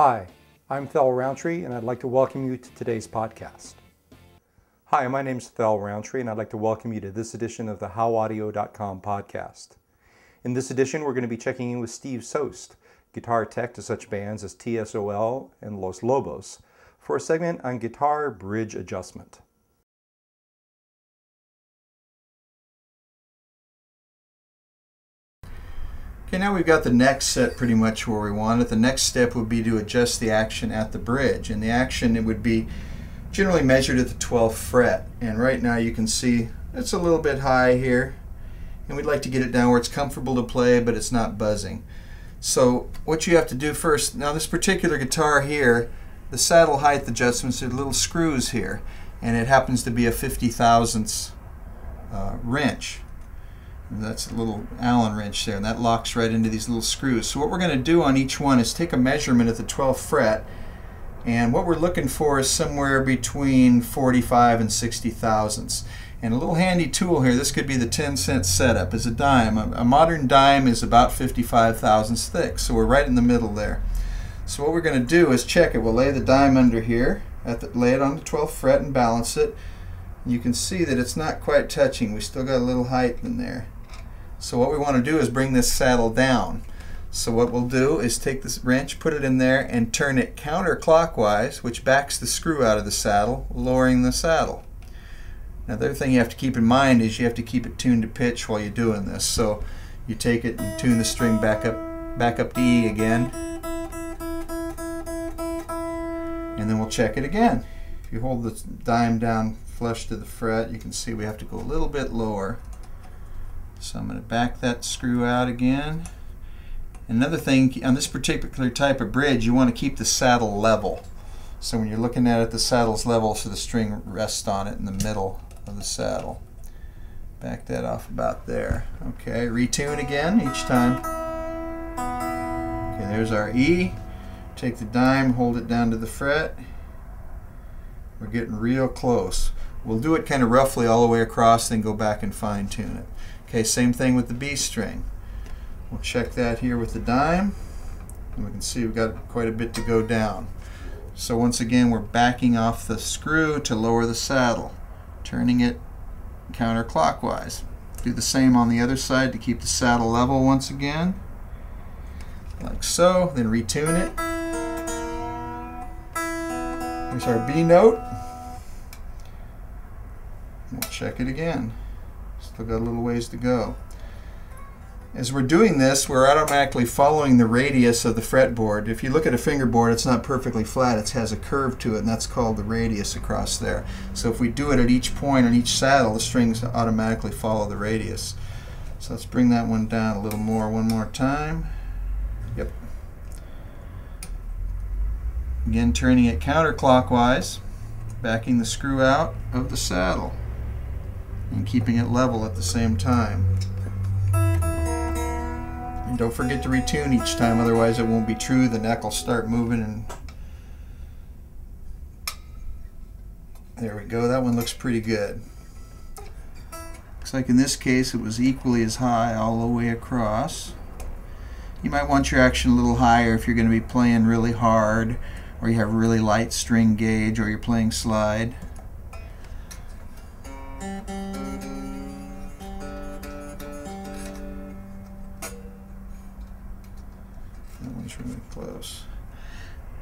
Hi, I'm Thel Roundtree, and I'd like to welcome you to today's podcast. Hi, my name is Thel Roundtree, and I'd like to welcome you to this edition of the HowAudio.com podcast. In this edition, we're going to be checking in with Steve Soest, guitar tech to such bands as TSOL and Los Lobos, for a segment on guitar bridge adjustment. Okay, now we've got the neck set pretty much where we want it. The next step would be to adjust the action at the bridge. And the action, it would be generally measured at the 12th fret. And right now you can see it's a little bit high here. And we'd like to get it down where it's comfortable to play, but it's not buzzing. So what you have to do first, now this particular guitar here, the saddle height adjustments are little screws here. And it happens to be a 50 thousandths uh, wrench. That's a little Allen wrench there, and that locks right into these little screws. So what we're going to do on each one is take a measurement at the 12th fret, and what we're looking for is somewhere between 45 and 60 thousandths. And a little handy tool here, this could be the 10 cent setup, is a dime. A, a modern dime is about 55 thousandths thick, so we're right in the middle there. So what we're going to do is check it. We'll lay the dime under here, the, lay it on the 12th fret and balance it. You can see that it's not quite touching. We still got a little height in there. So what we want to do is bring this saddle down. So what we'll do is take this wrench, put it in there, and turn it counterclockwise, which backs the screw out of the saddle, lowering the saddle. Now the other thing you have to keep in mind is you have to keep it tuned to pitch while you're doing this. So you take it and tune the string back up, back up to E again. And then we'll check it again. If you hold the dime down flush to the fret, you can see we have to go a little bit lower. So I'm going to back that screw out again. Another thing, on this particular type of bridge, you want to keep the saddle level. So when you're looking at it, the saddle's level so the string rests on it in the middle of the saddle. Back that off about there. Okay, retune again each time. Okay, there's our E. Take the dime, hold it down to the fret. We're getting real close. We'll do it kind of roughly all the way across, then go back and fine tune it. Okay, same thing with the B string. We'll check that here with the dime. And we can see we've got quite a bit to go down. So once again, we're backing off the screw to lower the saddle, turning it counterclockwise. Do the same on the other side to keep the saddle level once again, like so. Then retune it. Here's our B note. We'll check it again. Still got a little ways to go. As we're doing this, we're automatically following the radius of the fretboard. If you look at a fingerboard, it's not perfectly flat. It has a curve to it, and that's called the radius across there. So if we do it at each point on each saddle, the strings automatically follow the radius. So let's bring that one down a little more one more time. Yep. Again, turning it counterclockwise, backing the screw out of the saddle and keeping it level at the same time. And don't forget to retune each time, otherwise it won't be true. The neck will start moving and there we go. That one looks pretty good. Looks like in this case it was equally as high all the way across. You might want your action a little higher if you're going to be playing really hard or you have really light string gauge or you're playing slide. Really close.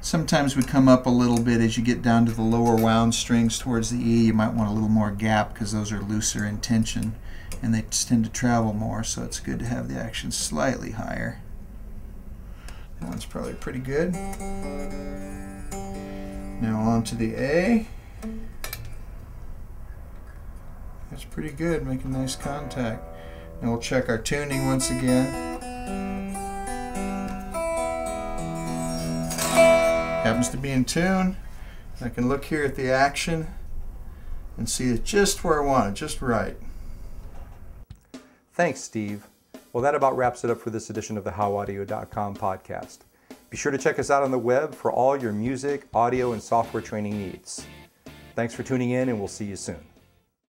Sometimes we come up a little bit as you get down to the lower wound strings towards the E. You might want a little more gap because those are looser in tension and they tend to travel more, so it's good to have the action slightly higher. That one's probably pretty good. Now on to the A. That's pretty good, making nice contact. Now we'll check our tuning once again. Happens to be in tune. I can look here at the action and see it just where I want it, just right. Thanks, Steve. Well, that about wraps it up for this edition of the HowAudio.com podcast. Be sure to check us out on the web for all your music, audio, and software training needs. Thanks for tuning in, and we'll see you soon.